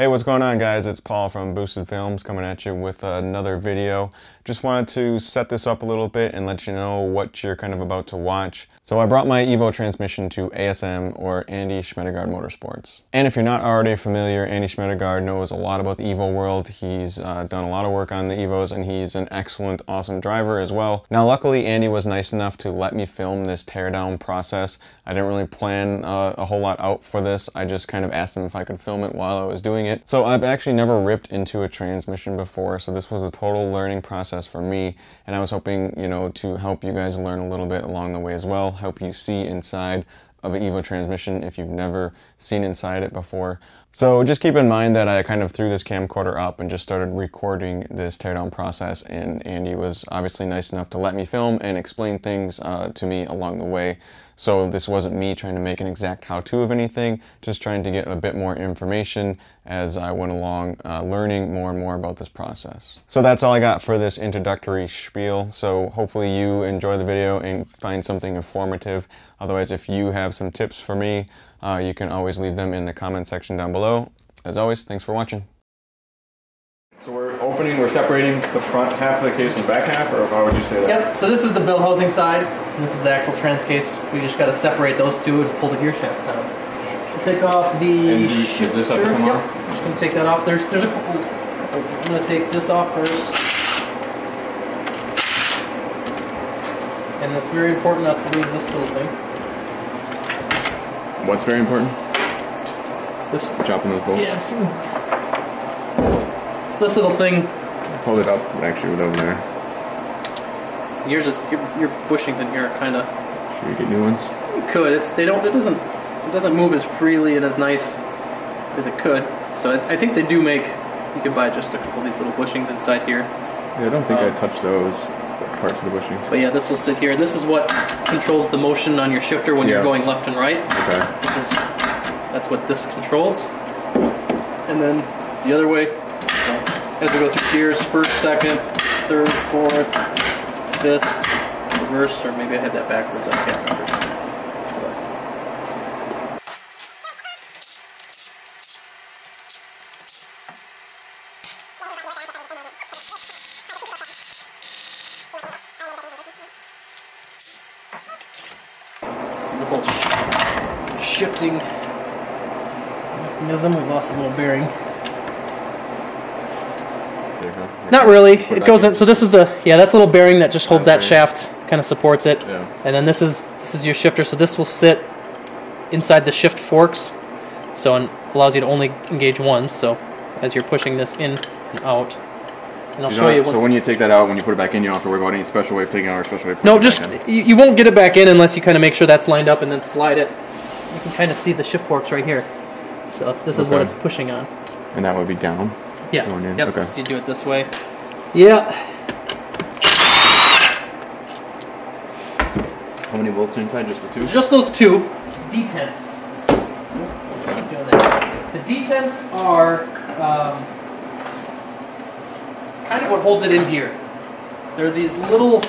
Hey, what's going on guys? It's Paul from Boosted Films coming at you with another video. Just wanted to set this up a little bit and let you know what you're kind of about to watch. So I brought my Evo transmission to ASM or Andy Schmedegaard Motorsports. And if you're not already familiar, Andy Schmedegaard knows a lot about the Evo world. He's uh, done a lot of work on the Evos and he's an excellent, awesome driver as well. Now luckily Andy was nice enough to let me film this teardown process. I didn't really plan uh, a whole lot out for this. I just kind of asked him if I could film it while I was doing it. So I've actually never ripped into a transmission before, so this was a total learning process for me, and I was hoping, you know, to help you guys learn a little bit along the way as well, help you see inside of an Evo transmission if you've never seen inside it before. So just keep in mind that I kind of threw this camcorder up and just started recording this teardown process and Andy was obviously nice enough to let me film and explain things uh, to me along the way. So this wasn't me trying to make an exact how-to of anything, just trying to get a bit more information as I went along uh, learning more and more about this process. So that's all I got for this introductory spiel. So hopefully you enjoy the video and find something informative. Otherwise, if you have some tips for me, uh, you can always leave them in the comment section down below. As always, thanks for watching. So we're opening, we're separating the front half of the case from the back half, or how would you say that? Yep, so this is the bell housing side, and this is the actual trans case. We just got to separate those two and pull the gear shafts out. Take off the And do- does this have to come yep. off? Just gonna take that off. There's there's a couple. couple I'm gonna take this off first. And it's very important not to lose this little thing. What's very important? This Dropping those bolts. yeah, I've seen this little thing. Hold it up, actually, with over there. Yours is your, your bushings in here are kind of Should we get new ones? could. It's they don't. It doesn't. It doesn't move as freely and as nice as it could. So I, I think they do make. You can buy just a couple of these little bushings inside here. Yeah, I don't think Um, I touched those parts of the bushings. But yeah, this will sit here, and this is what controls the motion on your shifter when you're going left and right. Okay. This is that's what this controls. And then the other way, so as we go through gears, first, second, third, fourth, fifth, reverse, or maybe I had that backwards. I can't remember. Shifting mechanism. We lost a little bearing. There you go. Not really. It goes in. So this is the yeah. That's a little bearing that just holds that Okay. shaft, kind of supports it. Yeah. And then this is this is your shifter. So this will sit inside the shift forks, so it allows you to only engage once. So as you're pushing this in and out, and I'll So show you. So when you take that out, when you put it back in, you don't have to worry about any special way of taking out or special way of no, putting it just back in. you, you won't get it back in unless you kind of make sure that's lined up and then slide it. You can kind of see the shift forks right here. So this is what it's pushing on. And that would be down. Yeah. Going in, Yep. okay. So you do it this way. Yeah. How many bolts are inside? Just the two? Just those two detents. Keep doing that. The detents are um, kind of what holds it in gear. They're these little.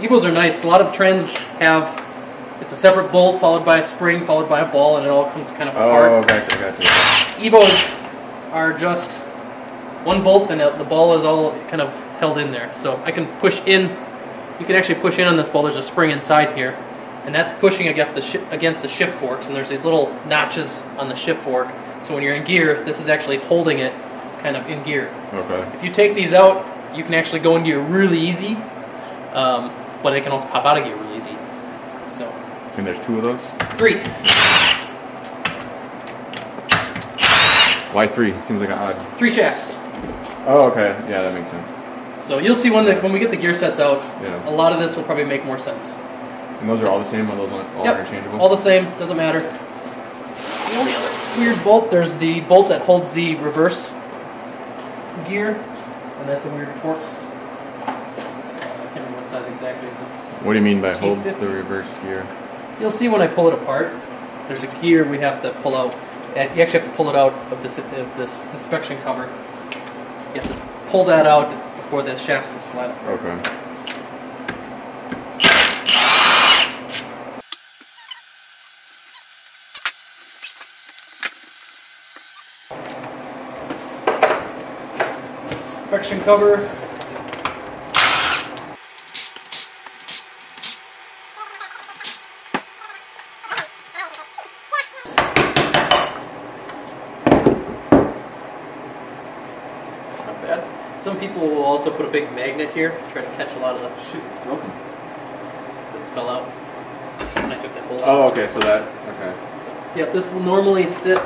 Evos are nice. A lot of trans have. It's a separate bolt followed by a spring followed by a ball, and it all comes kind of apart. Oh, gotcha, gotcha. Evos are just one bolt, and the ball is all kind of held in there. So I can push in. You can actually push in on this ball. There's a spring inside here, and that's pushing against the against the shift forks. And there's these little notches on the shift fork. So when you're in gear, this is actually holding it, kind of in gear. Okay. If you take these out, you can actually go in gear really easy, um, but it can also pop out of gear really easy. So And there's two of those? three. Why three? Seems like an odd. Three shafts. Oh, okay. Yeah, that makes sense. So you'll see when the, when we get the gear sets out, Yeah. a lot of this will probably make more sense. And those are all the same? Are those all Yep, interchangeable? all the same, doesn't matter. The only other weird bolt, there's the bolt that holds the reverse gear, and that's a weird Torx. Uh, I can't remember what size exactly. what do you mean by holds the reverse gear? You'll see when I pull it apart. There's a gear we have to pull out. Uh, you actually have to pull it out of this, of this inspection cover. You have to pull that out before the shafts will slide up. Okay. Inspection cover. Put a big magnet here, try to catch a lot of the it's broken. so it fell out. So when I took that bolt oh, out. Oh, okay, so that, okay. So, yeah, this will normally sit.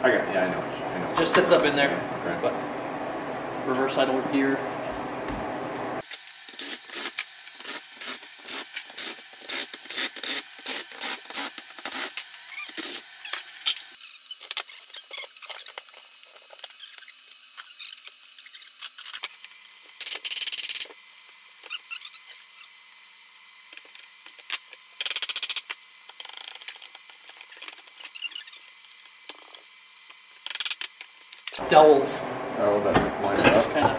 Okay. yeah, I know, I know. Just sits up in there. Okay. But reverse idle gear. Dowels. Oh, that like lined That just up. kind of.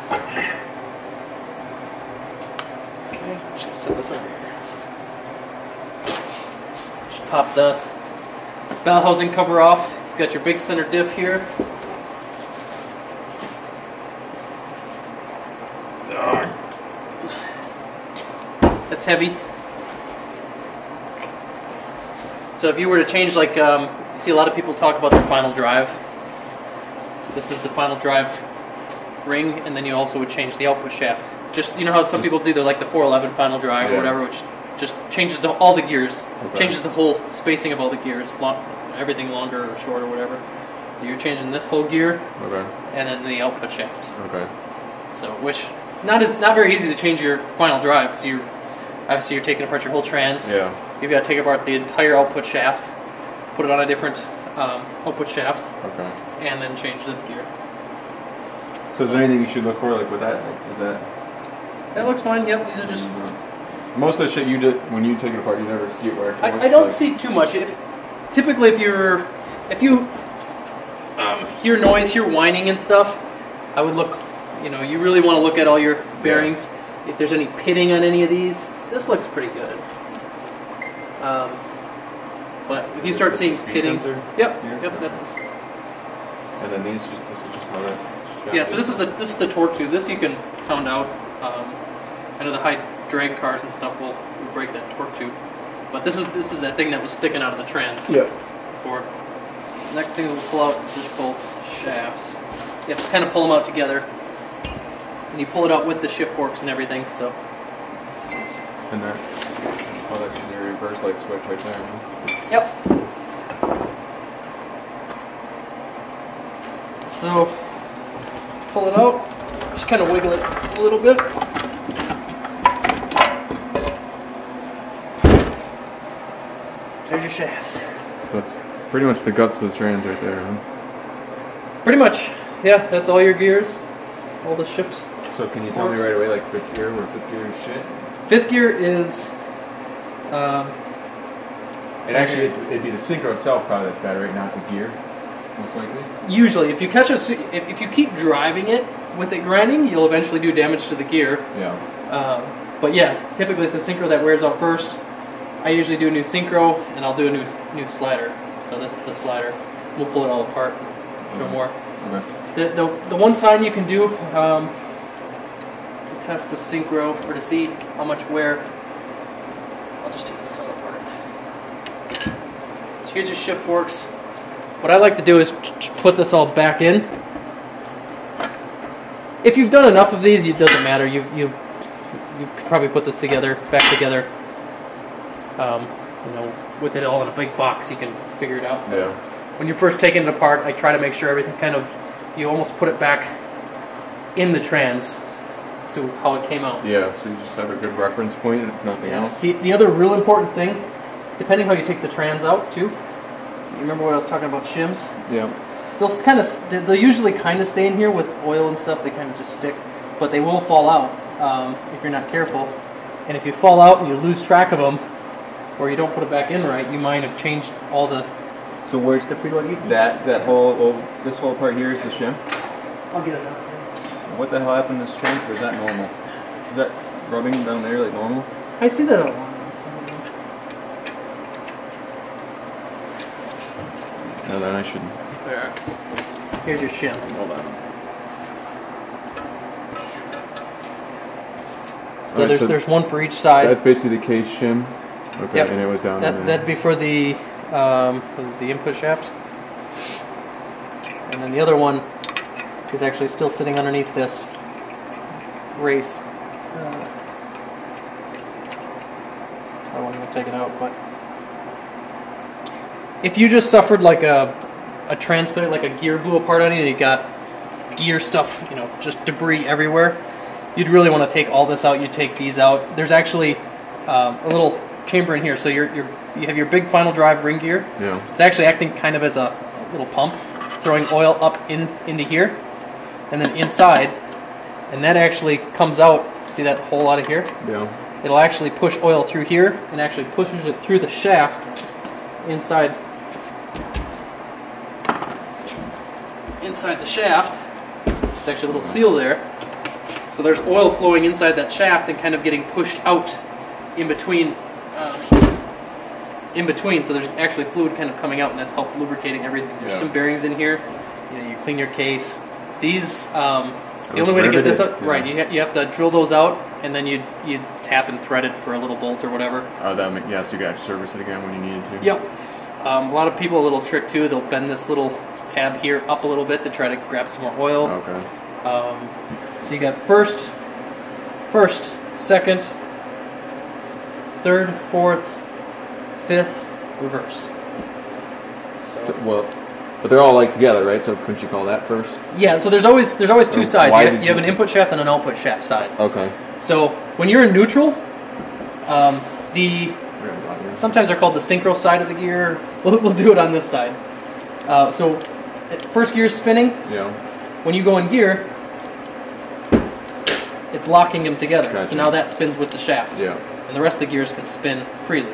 Okay, just gonna set this over here. Just pop the bell housing cover off. You've got your big center diff here. That's heavy. So if you were to change, like, um, see a lot of people talk about the final drive. This is the final drive ring, and then you also would change the output shaft. Just you know how some people do the like the 411 final drive or whatever, which just changes the, all the gears, Okay. changes the whole spacing of all the gears, long, everything longer or short or whatever. You're changing this whole gear Okay, and then the output shaft. okay. So which it's not as not very easy to change your final drive because you're obviously you're taking apart your whole trans. Yeah. You've got to take apart the entire output shaft, put it on a different um, output shaft, Okay. and then change this gear. So is there anything you should look for, like with that? Like, is that That looks fine. Yep, these are just. most of the shit you did when you take it apart? You never see it where it I, I don't see too much. If, typically, if you're, if you um, hear noise, hear whining and stuff, I would look. You know, you really want to look at all your bearings. If there's any pitting on any of these, this looks pretty good. Um, but if you start seeing pitting, sensor yep, here? yep, that's And then these just this is just another. yeah. So this is the this is the torque tube. This you can pound out. Um, I know the high drag cars and stuff will, will break that torque tube, but this is this is that thing that was sticking out of the trans. Yep. for. Next thing we'll pull out just both shafts. You have to kind of pull them out together. And you pull it out with the shift forks and everything, so. And there. Oh, that's the reverse light switch right there. Huh? Yep. So, pull it out. Just kind of wiggle it a little bit. There's your shafts. So that's pretty much the guts of the trans right there, huh? Pretty much. Yeah, that's all your gears. All the shifts. So can you tell me right away, like fifth gear, where fifth gear is shit? Fifth gear is. Um, And actually, it'd, be the synchro itself probably that's bad, right? Not the gear, most likely. usually, if you catch a, if, if you keep driving it with it grinding, you'll eventually do damage to the gear. Yeah. Um, but yeah, typically it's the synchro that wears out first. I usually do a new synchro, and I'll do a new new slider. So this is the slider. We'll pull it all apart, show Mhm. more. Okay. The, the, the one sign you can do um, to test the synchro or to see how much wear. I'll just take this all apart. So here's your shift forks. What I like to do is put this all back in. If you've done enough of these, it doesn't matter. You've you've you could probably put this together, back together. Um, you know, with it all in a big box, you can figure it out Yeah. when you're first taking it apart, I try to make sure everything kind of, you almost put it back in the trans to how it came out. Yeah. So you just have a good reference point, if nothing else. The, the other real important thing, depending how you take the trans out too, you remember what I was talking about shims? Yeah. They'll kind of, they'll usually kind of stay in here with oil and stuff. They kind of just stick, but they will fall out um, if you're not careful. And if you fall out and you lose track of them, or you don't put it back in right, you might have changed all the. So where's The preload. that that whole well, this whole part here is the shim? I'll get it out. What the hell happened to this? Or is that normal? Is that rubbing down there like normal? I see that a lot. on some of them. No, then I shouldn't. There. Here's your shim. Hold on. So Alright, there's so there's one for each side. That's basically the case shim. Okay, Yep. and it was down That there. that'd be for the um, was it the input shaft, and then the other one is actually still sitting underneath this race. Uh, I won't even take it out, but if you just suffered like a a transfer, like a gear blew apart on you, and you got gear stuff, you know, just debris everywhere, you'd really want to take all this out. You take these out. There's actually um, a little chamber in here, so you're, you're you have your big final drive ring gear. yeah. It's actually acting kind of as a, a little pump. It's throwing oil up in into here, and then inside, and that actually comes out. See that hole out of here? Yeah. It'll actually push oil through here, and actually pushes it through the shaft inside inside the shaft. There's actually a little seal there. So there's oil flowing inside that shaft and kind of getting pushed out in between. Um, in between, so there's actually fluid kind of coming out, and that's helped lubricating everything. There's Yeah. some bearings in here. You know, you clean your case. These, um, the only way to get this out, yeah. right? You, ha- you have to drill those out, and then you you tap and thread it for a little bolt or whatever. Oh, that make, yeah, so you got to service it again when you needed to. Yep. Um, a lot of people, a little trick too. They'll bend this little tab here up a little bit to try to grab some more oil. Okay. Um, so you got first, first, second, third, fourth, fifth, reverse. So, So, well, but they're all like together, right? So couldn't you call that first? yeah, so there's always there's always two sides. You, ha- you have an input shaft and an output shaft side. Okay. So when you're in neutral, um, the I got a lot here. sometimes they're called the synchro side of the gear. We'll, we'll do it on this side. Uh, so first gear is spinning. Yeah. When you go in gear, it's locking them together. Gotcha. So now that spins with the shaft. Yeah. And the rest of the gears can spin freely.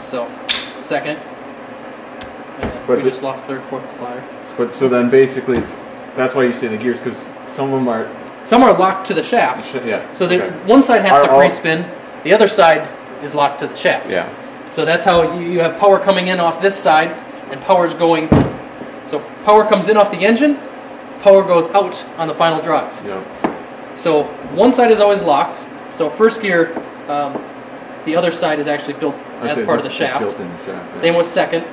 So, second. Uh, but we just lost third, fourth slider. But so then basically, it's, that's why you say the gears because some of them are. Some are locked to the shaft. sh- Yeah. So the, okay. one side has Are to all- free spin, the other side is locked to the shaft. Yeah. So that's how you, you have power coming in off this side, and power's going. Power comes in off the engine, power goes out on the final drive. Yeah. So one side is always locked. So first gear, um, the other side is actually built I as part of the shaft. Built in the shaft. Same with second.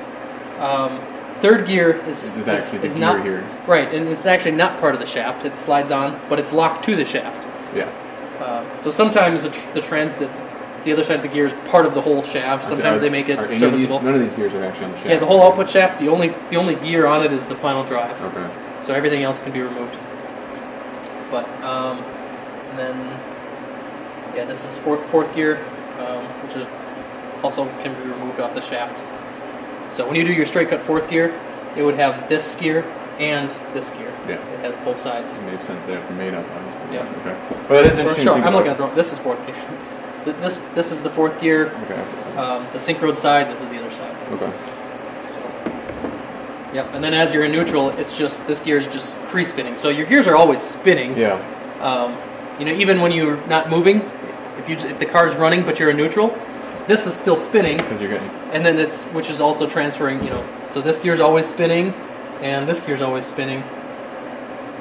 Um, third gear is, Is actually is gear not here. right, and it's actually not part of the shaft. It slides on, but it's locked to the shaft. Yeah. Uh, so sometimes the, tr- the trans the, the other side of the gear is part of the whole shaft. Sometimes they make it are any these- serviceable. none of these gears are actually on the shaft. Yeah, the whole output shaft. The only the only gear on it is the final drive. Okay. So everything else can be removed. But um, and then yeah, this is fourth fourth gear, um, which is also can be removed off the shaft. So when you do your straight cut fourth gear, it would have this gear and this gear. Yeah. It has both sides. It made sense they have to made up, obviously. Yeah. Okay. But that is interesting. sure, I'm looking at the, this is fourth gear. Th- This this is the fourth gear. Okay. Um, the synchro side. This is the other side. Okay. So, yep. And then as you're in neutral, it's just this gear is just free spinning. So your gears are always spinning. Yeah. Um, you know, even when you're not moving, if you if the car's running but you're in neutral, this is still spinning, Because you're getting. and then it's which is also transferring. You know, so this gear's always spinning, and this gear's always spinning.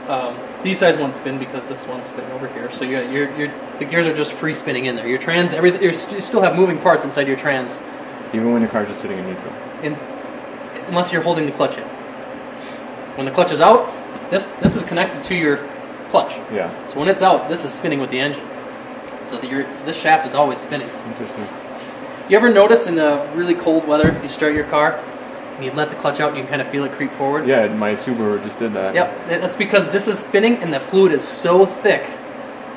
Um, these sides won't spin because this one's spinning over here. So you're, you're, you're, the gears are just free spinning in there. Your trans, everything, you're, st- you still have moving parts inside your trans, Even when the car's just sitting in neutral. in, unless you're holding the clutch in. When the clutch is out, this this is connected to your clutch. Yeah. So when it's out, this is spinning with the engine. So that your this shaft is always spinning. Interesting. You ever notice in uh, really cold weather, you start your car, you let the clutch out, and you can kind of feel it creep forward? Yeah, my Subaru just did that. Yep, th- that's because this is spinning, and the fluid is so thick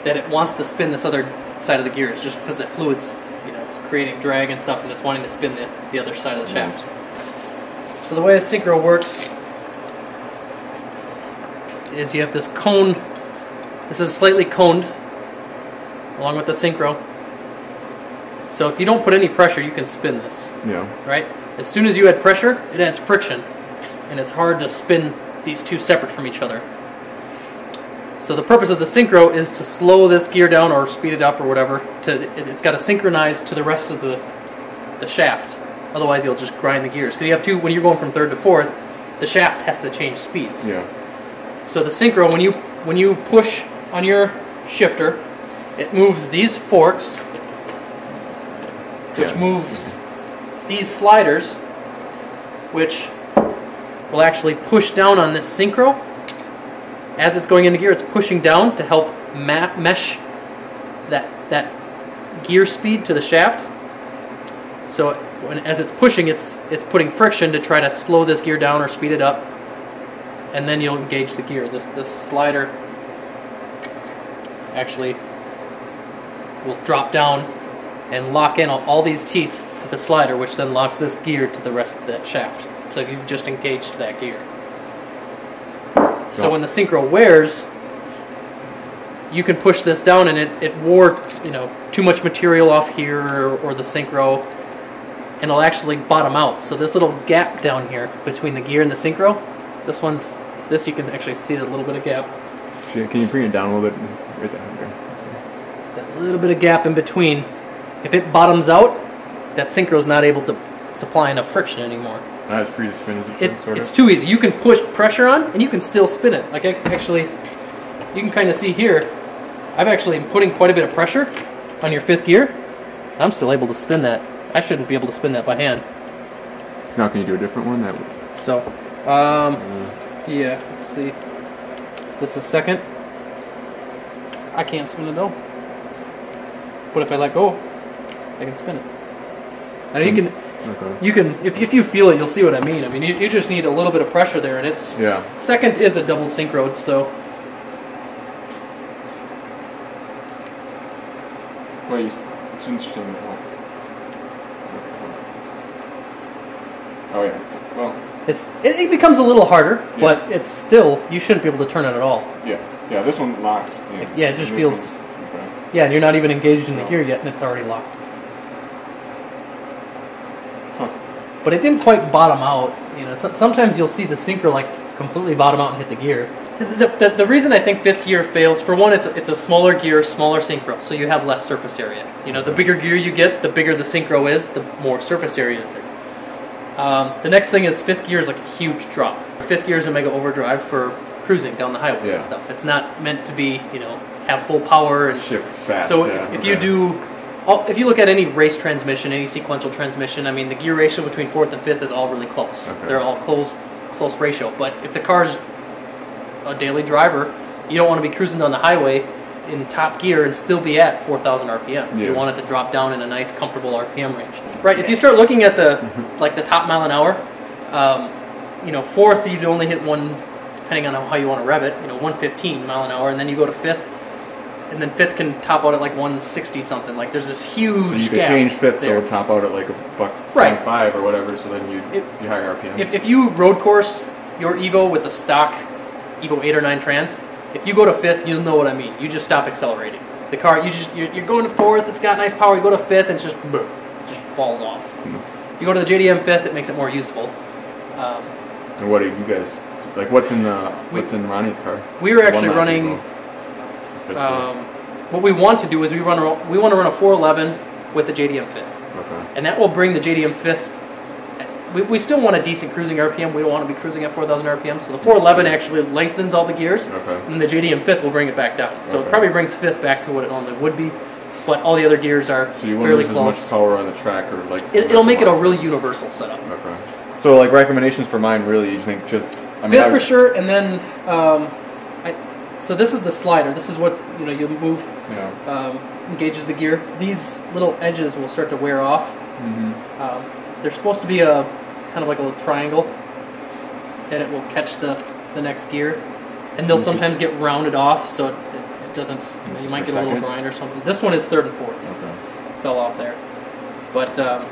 that it wants to spin this other side of the gears, just because the fluid's, you know, it's creating drag and stuff, and it's wanting to spin the, the other side of the shaft. So the way a synchro works is you have this cone. This is slightly coned, along with the synchro. So if you don't put any pressure, you can spin this Yeah. right? As soon as you add pressure, it adds friction, and it's hard to spin these two separate from each other. So the purpose of the synchro is to slow this gear down or speed it up or whatever. To it, it's got to synchronize to the rest of the the shaft. Otherwise, you'll just grind the gears. Because you have two when you're going from third to fourth, the shaft has to change speeds. Yeah. So the synchro, when you when you push on your shifter, it moves these forks, which Yeah. moves these sliders, which will actually push down on this synchro. As it's going into gear, it's pushing down to help mesh that that gear speed to the shaft. So when, as it's pushing, it's it's putting friction to try to slow this gear down or speed it up, and then you'll engage the gear. This this slider actually will drop down and lock in all, all these teeth to the slider, which then locks this gear to the rest of that shaft. So you've just engaged that gear. So when the synchro wears, you can push this down and it, it wore you know too much material off here or, or the synchro and it'll actually bottom out so this little gap down here between the gear and the synchro this one's this you can actually see a little bit of gap Can you bring it down a little bit? Right there. That little bit of gap in between if it bottoms out that synchro is not able to supply enough friction anymore. Now it's free to spin as it it, should, sort it's too easy. You can push pressure on and you can still spin it. Like I, actually you can kind of see here i've actually been putting quite a bit of pressure on your fifth gear i'm still able to spin that. I shouldn't be able to spin that by hand. Now can you do a different one? That so um, uh, yeah let's see. This is second. I can't spin it though but if i let go i can spin it and you can mm, okay. you can if, if you feel it you'll see what i mean i mean you, you just need a little bit of pressure there and it's Yeah. Second is a double synchro, so Well, it's interesting. Oh. oh yeah. It's, well, it's it, it becomes a little harder, Yeah. but it's still you shouldn't be able to turn it at all. yeah, yeah. This one locks. Yeah, Yeah, it just feels- one- okay. Yeah, and you're not even engaged in the gear yet, and it's already locked. But it didn't quite bottom out. You know, so, sometimes you'll see the synchro like completely bottom out and hit the gear. The, the, the reason I think fifth gear fails, for one, it's it's a smaller gear, smaller synchro, so you have less surface area. You know, the bigger gear you get, the bigger the synchro is, the more surface area is there. Um, the next thing is fifth gear is like a huge drop. Fifth gear is a mega overdrive for cruising down the highway Yeah. and stuff. It's not meant to be, you know, have full power and Shift fast. so yeah, if you okay. do, all- if you look at any race transmission, any sequential transmission, I mean the gear ratio between fourth and fifth is all really close. Okay. They're all close, close ratio. But if the car's a daily driver, you don't want to be cruising down the highway in top gear and still be at 4,000 RPM. So you want it to drop down in a nice, comfortable RPM range. Right. If you start looking at the like the top mile an hour, um, you know, fourth you'd only hit one, depending on how you want to rev it. You know, 115 mile an hour, and then you go to fifth and then fifth can top out at like 160 something. Like there's this huge So you could change fifth, so it would top out at like a buck Right. five or whatever. So then you you higher RPM. If, if you road course your Evo with the stock Evo 8 or 9 trans, if you go to fifth, you'll know what I mean. You just stop accelerating. The car, you just you're, you're going to fourth. It's got nice power. You go to fifth, and it's just boom, it just falls off. Hmm. If you go to the JDM fifth, it makes it more useful. Um, and what do you guys like? What's in the We- what's in Ronnie's car? we were actually running. Evo. Fifth gear. Um, what we want to do is we run a, we want to run a 411 with the JDM fifth. okay. and that will bring the JDM fifth. We, we still want a decent cruising RPM. We don't want to be cruising at 4,000 RPM. So the 411 actually lengthens all the gears, Okay. and the JDM fifth will bring it back down. So Okay. it probably brings fifth back to what it normally would be, but all the other gears are So you won't fairly lose as much power on the track or like. It, it'll make it a really universal setup. Okay. So like recommendations for mine, really, you think just I mean Fifth I- for sure, and then um, I, so this is the slider. This is what you know you move Yeah. um, engages the gear. These little edges will start to wear off. Mm-hmm. Um, there's supposed to be a kind of like a little triangle, and it will catch the, the next gear, and they'll sometimes get rounded off, so it, it, it doesn't. This you might get a little grind or something. This one is third and fourth. Okay. Fell off there, but um,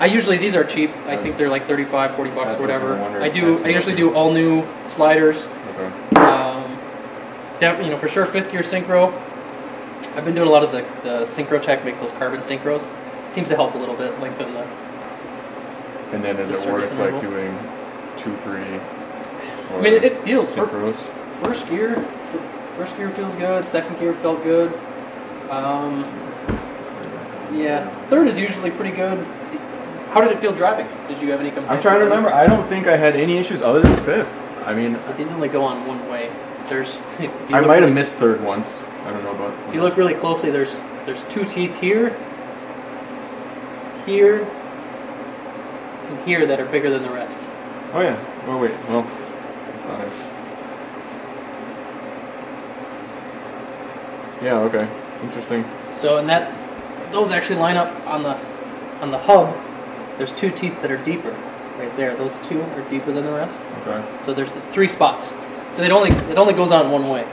I usually these are cheap. I think they're like 35, 40 bucks, or what I was whatever. I do. I usually do all new sliders. Okay. You know, for sure, fifth gear synchro. I've been doing a lot of the, the Synchrotech makes those carbon synchros. Seems to help a little bit, lengthen the And then is The it worth like doing two, three? I mean, it, feels synchros. first gear. First gear feels good. Second gear felt good. Um, yeah, third is usually pretty good. how did it feel driving? Did you have any complaints? I'm trying to remember. I don't think I had any issues other than fifth. I mean, So these only go on one way. There's. I might have missed third once. I don't know about. If you look really closely, there's there's two teeth here, here, and here that are bigger than the rest. Oh yeah. Oh wait. Well. I- Yeah. Okay. Interesting. So and that those actually line up on the on the hub. There's two teeth that are deeper, right there. Those two are deeper than the rest. Okay. So there's, there's three spots. So it only it only goes on one way.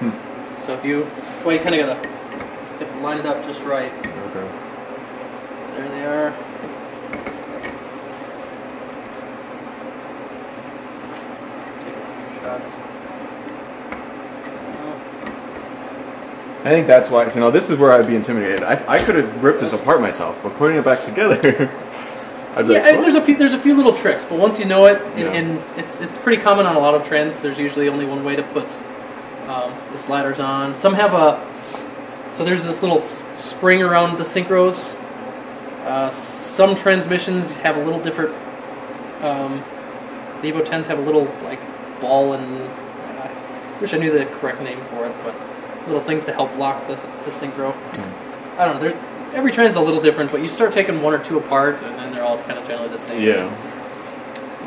Hmm. So if you that's why you kind of gotta you have to line it up just right. Okay. So there they are. Take a few shots. I think that's why. You know, this is where I'd be intimidated. I, I could have ripped this apart myself, but putting it back together, I'd Yeah, like, there's a few there's a few little tricks, but once you know it, and, Yeah. and it's it's pretty common on a lot of trans. There's usually only one way to put um, the sliders on. Some have a so there's this little spring around the synchros. Uh, some transmissions have a little different. Um, the Evo 10s have a little like ball and I wish I knew the correct name for it, but little things to help lock the, the synchro. I don't know. There's every trend's a little different, but you start taking one or two apart, and then they're all kind of generally the same. yeah.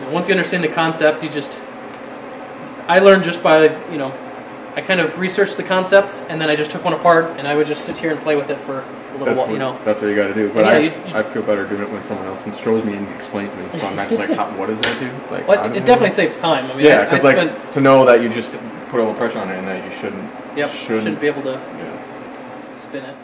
And once you understand the concept, you just. I learned just by you know, I kind of researched the concept, and then I just took one apart, and I would just sit here and play with it for a little That's while. what, You know, that's what you got to do. But Yeah, I, I feel better doing it when someone else shows me and explains to me. So I'm not just like, what does that do? Like, well, it, it definitely saves time. I mean, Yeah, because like spent, to know that you just put all the pressure on it and that you shouldn't. yep, shouldn't. shouldn't be able to Yeah. spin it.